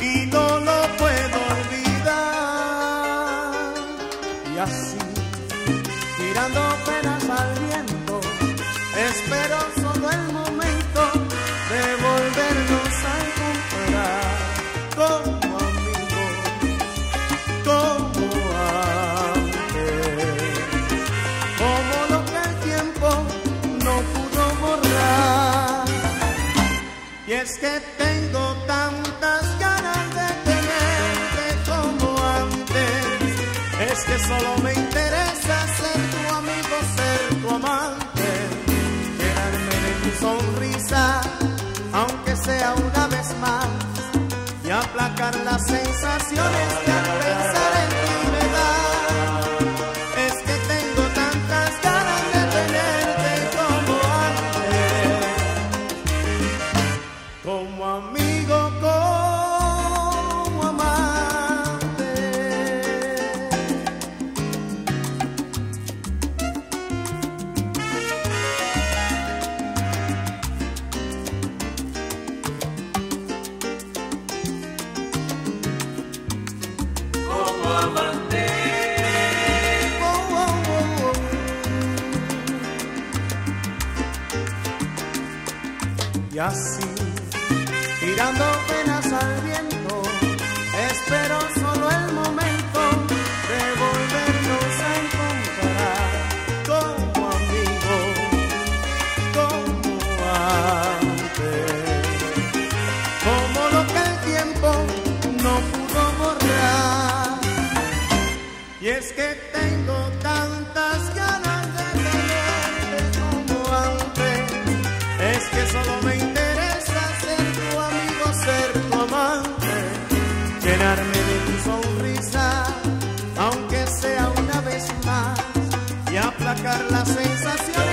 y no lo puedo olvidar. Y así tirando penas al viento espero es que tengo tantas ganas de tenerte como antes. Es que solo me interesa ser tu amigo, ser tu amante. Quedarme de tu sonrisa, aunque sea una vez más. Y aplacar las sensaciones que al pensar en ti Y así, tirando penas al viento, espero solo el momento de volvernos a encontrar como amigos, como antes, como lo que el tiempo no pudo borrar. Y es que tengo tantas ganas de tenerte como antes. Es que solo me sonrisa, aunque sea una vez más. Y aplacar las sensaciones